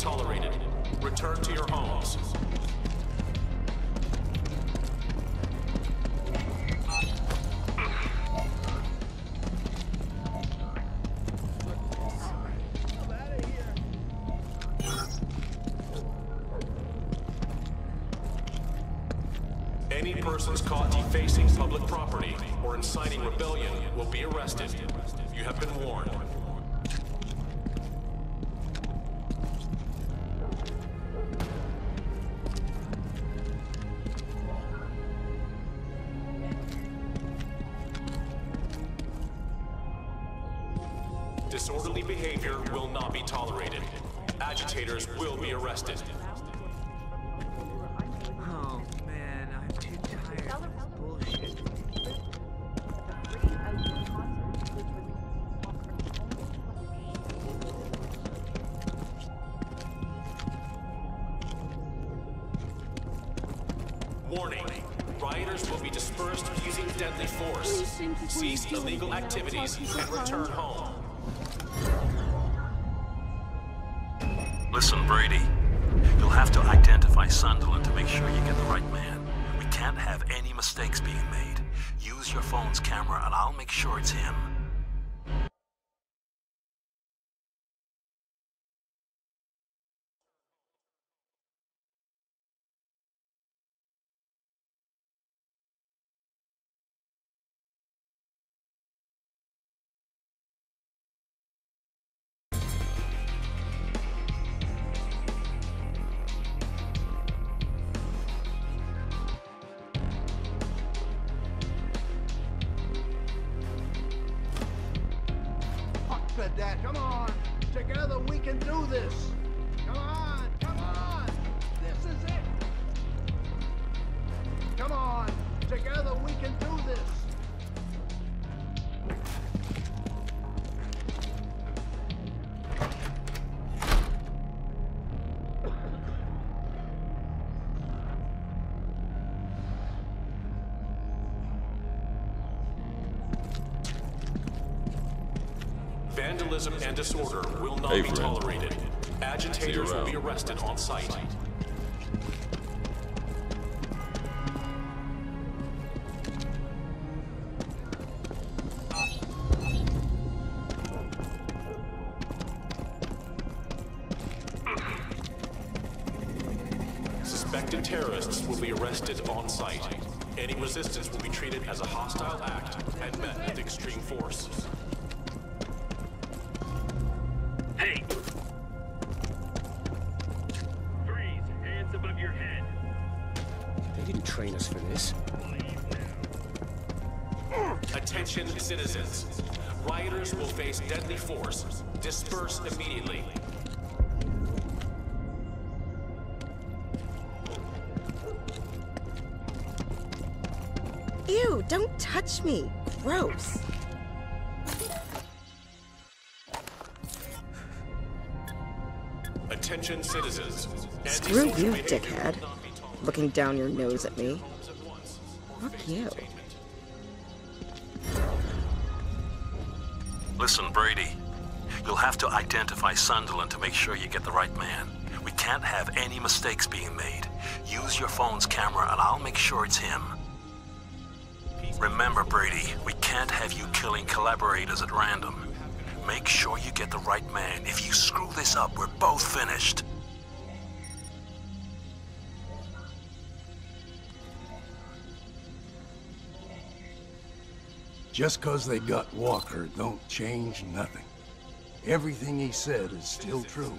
tolerated. Return to your homes. Any persons caught defacing public property or inciting rebellion will be arrested. You have been warned. Disorderly behavior will not be tolerated. Agitators will be arrested. Oh man, I'm too tired bullshit. Warning. Rioters will be dispersed using deadly force. Cease illegal activities and return home. Listen, Brady. You'll have to identify Sunderland to make sure you get the right man. We can't have any mistakes being made. Use your phone's camera and I'll make sure it's him. Vandalism and disorder will not Hey, be tolerated. Agitators will be arrested on site. Suspected terrorists will be arrested on site. Any resistance will be treated as a hostile act and met with extreme force. Train us for this. Attention citizens. Rioters will face deadly force. Disperse immediately. Ew, don't touch me. Gross. Attention citizens. Screw you, behavior dickhead. Looking down your nose at me. Fuck you. Listen, Brady. You'll have to identify Sunderland to make sure you get the right man. We can't have any mistakes being made. Use your phone's camera and I'll make sure it's him. Remember, Brady, we can't have you killing collaborators at random. Make sure you get the right man. If you screw this up, we're both finished. Just 'cause they got Walker don't change nothing. Everything he said is still true.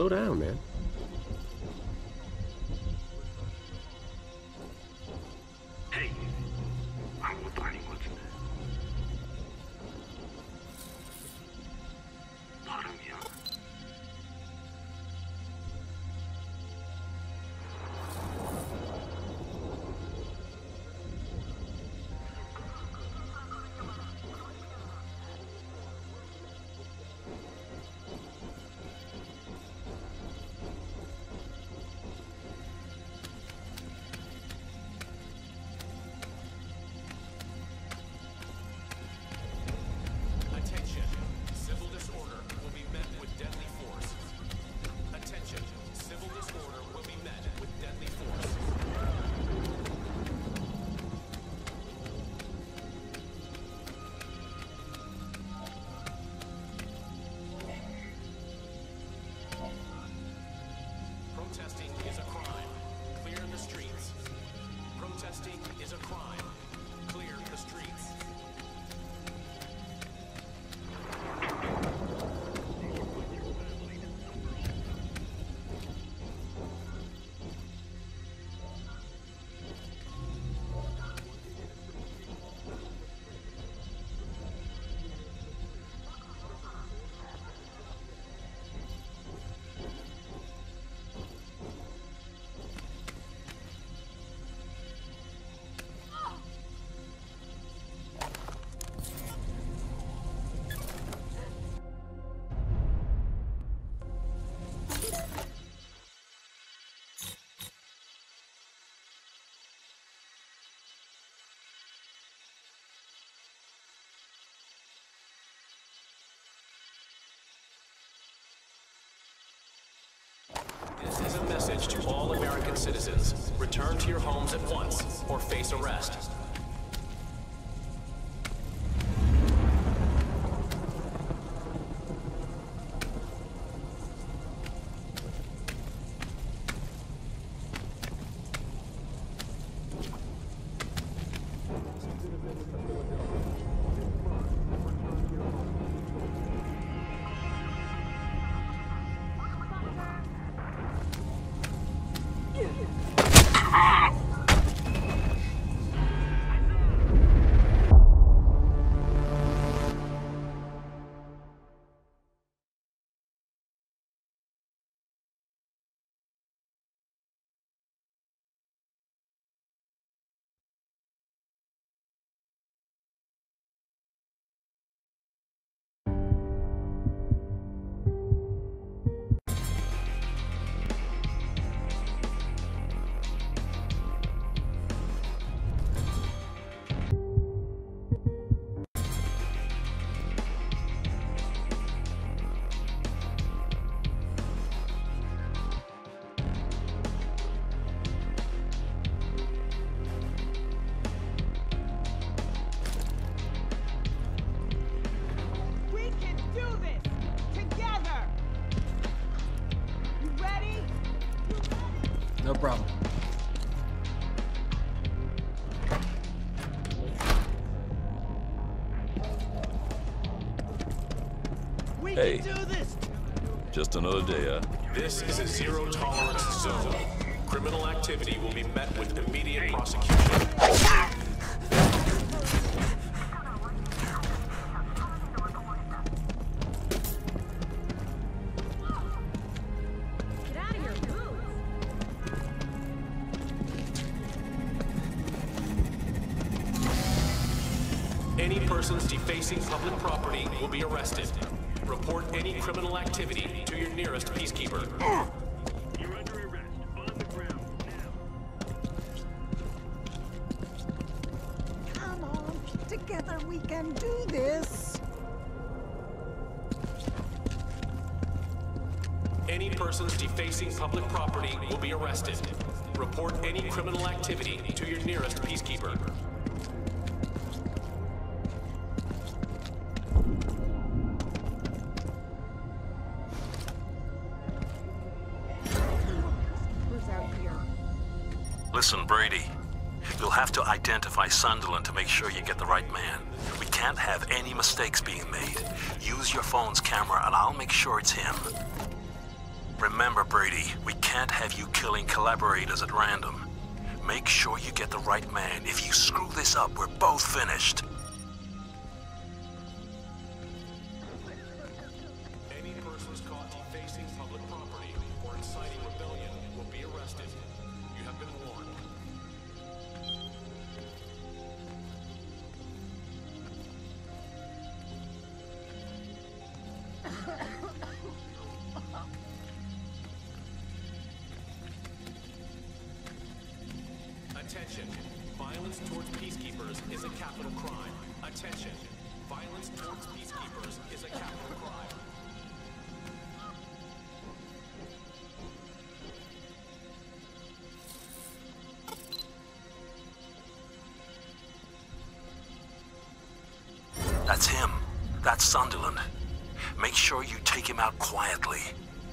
Slow down, man. To all American citizens. Return to your homes at once or face arrest. Just another day, huh? This is a zero tolerance zone. Criminal activity will be met with immediate prosecution. Nearest peacekeeper. You're under arrest. On the ground. Now. Come on. Together we can do this. Any persons defacing public property will be arrested. Report any criminal activity to your nearest peacekeeper. Listen, Brady. You'll have to identify Sunderland to make sure you get the right man. We can't have any mistakes being made. Use your phone's camera and I'll make sure it's him. Remember, Brady, we can't have you killing collaborators at random. Make sure you get the right man. If you screw this up, we're both finished. Attention. Violence towards peacekeepers is a capital crime. Attention. Violence towards peacekeepers is a capital crime. That's him. That's Sunderland. Make sure you take him out quietly.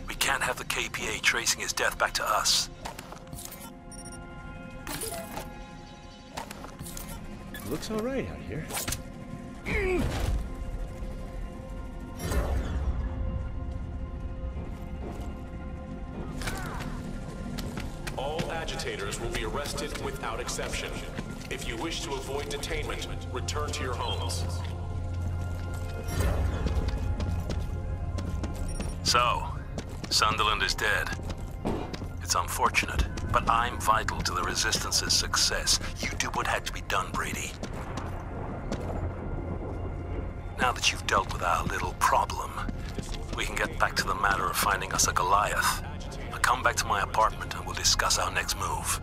We can't have the KPA tracing his death back to us. Looks all right out here. All agitators will be arrested without exception. If you wish to avoid detainment, return to your homes. So, Sunderland is dead. It's unfortunate, but I'm vital to the Resistance's success. You do what had to be done, Brady. Now that you've dealt with our little problem, we can get back to the matter of finding us a Goliath. Now come back to my apartment and we'll discuss our next move.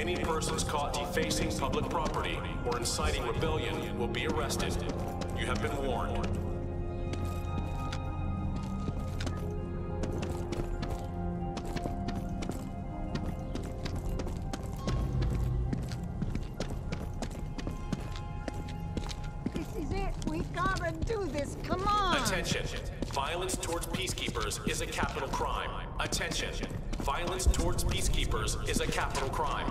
Any persons caught defacing public property or inciting rebellion will be arrested. You have been warned. Violence towards peacekeepers is a capital crime.